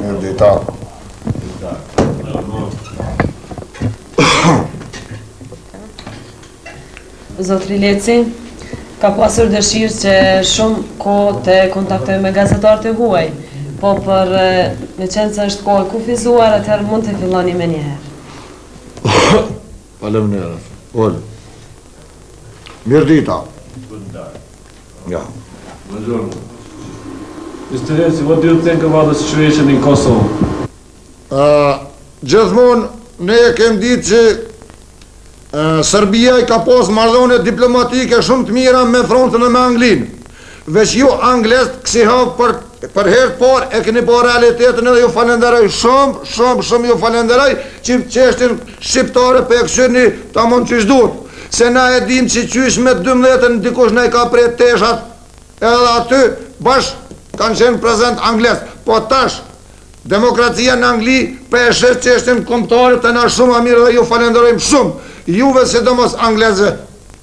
Mirë dita. Zotri Leci, ka pasur dëshirë që shumë kohë të kontaktoj me gazetarë të huaj, po për ne qenë se është koha e kufizuar, atëherë mund të filloni me njëherë. Faleminderit. Ol. Mirdita. Guten Tag. Ja. Buongiorno. Mr. Leci, what do you think about the situation in Kosovo? Uh, gjithmonë ne e kem ditë që uh, Serbia i ka pas marrëdhënie diplomatike shumë të mira me Francën e me Anglinë. Veç ju anglezët kësi here për për herë të parë e keni pa realitetin edhe ju falenderoj shum shum shum ju falenderoj që çeshtjen shqiptare po e kqyrni tamam qysh duhet se na e dim që qysh më dymbëdhjetën dikush na i ka pre teshat edhe aty bash kanë qenë prezent anglezët po tash demokracia në angli po e sheh çeshtjen kombëtare tonë shum ma mirë dhe ju falenderojm shum juve sidomos anglezëve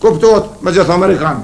kuptohet me gjithë amerikan.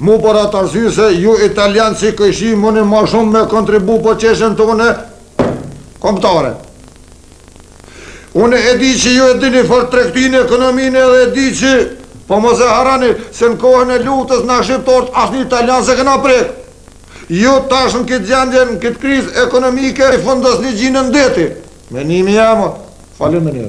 Mu për atë arsye se ju italian siç është muni ma shumë me kontribu për çeshtjen tonë kombtare. Unë e di që ju e dini fort tregtinë e ekonominë edhe di që po mos e harroni se në kohën e luftës na shqiptart asnjë italian s'e kena prek. Ju tash në këtë gjendje në këtë krizë ekonomike e fundosni një gjemi në deti. Menimi jem, falim e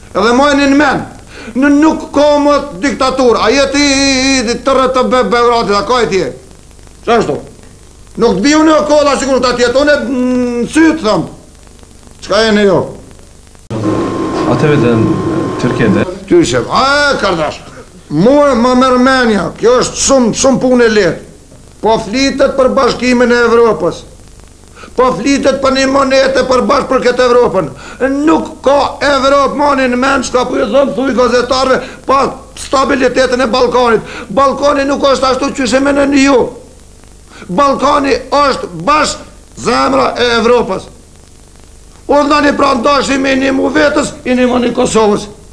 Edhe majeni në mend, ne nuk ka më diktaturë, a je ti i tërë të Beogradit, a ka i tjerë? Që ashtu? Nuk të bijun kollaj sikur të atjetë, unë e në sytë, thëmë, çka jeni ju? A të vetë në Tyrke dhe? Tyrke, a e kardash, mua më mërmenja, kjo është shumë, shumë punë e lehtë, po flitet për bashkimin e Evropës, Po flitet për një monedhë të përbashkët për krejt Evropën. Nuk ka Evropë mani në mend çka po ju them thuj gazetarëve pa stabilitetin e Ballkanit. Ballkani nuk është ashtu qysh e menoni ju. Ballkani është bash zemra e Evropës. Urdhnoni pra n'daçi me i nimu vetës, i nimoni Kosovës.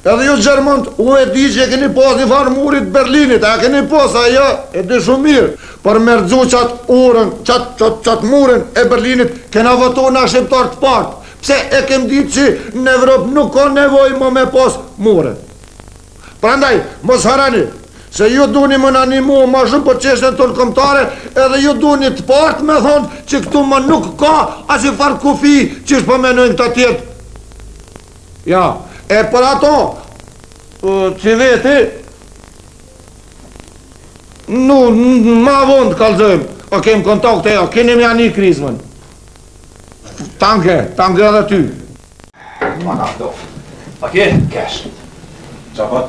Edhe ju gjermant, unë e di që e keni pas një farë murit Berlinit, a e keni pas, a jo, e di shumë mirë, por me rrëzu qatë urën, qatë, qatë, qatë murin e Berlinit, kena votu na shqiptarë të partë, pse e kem ditë që në Evropë nuk ka nevojë më me pas mure. Prandaj, mos harroni, se ju duni me na nimu ma shumë për çeshtjen tonë komtare, edhe ju duni të partë me thonë që këtu më nuk ka asnjë farë kufi qysh po menojnë të tjerët, Ja, e për ata, që veti, nu, ma vonë kallzojmë, a kemi kontakte, a keni nja një krizmën. Tanke, tanke edhe ty. Ma nafto. A ke? Kesh. Qa për?